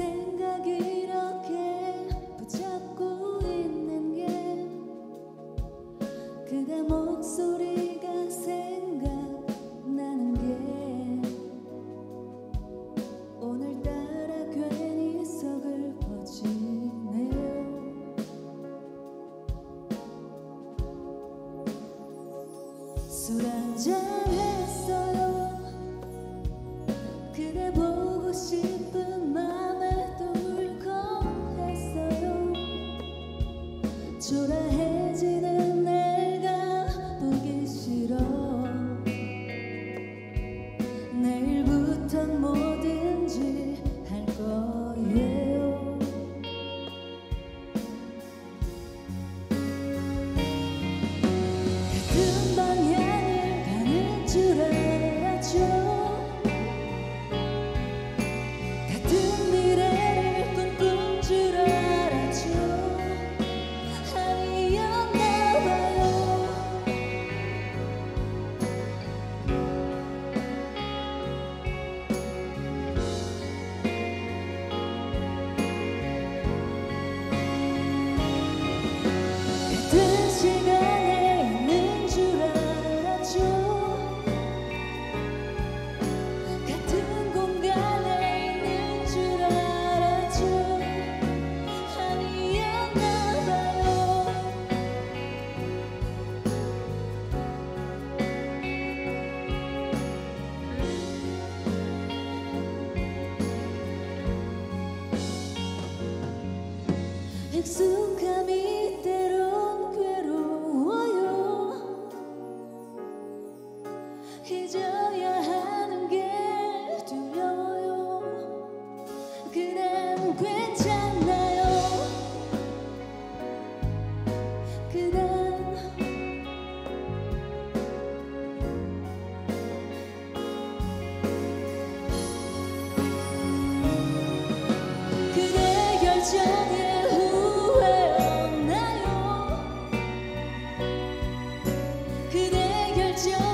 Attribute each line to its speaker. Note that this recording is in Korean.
Speaker 1: 생각 이렇게 붙잡고 있는 게 그대 목소리가 생각나는 게 오늘따라 괜히 서글퍼지네요. 술 한잔 to the head. 익숙함이 때론 괴로워요. 잊어야 하는 게 두려워요. 그댄 괜찮나요. 그댄 그대 결정 your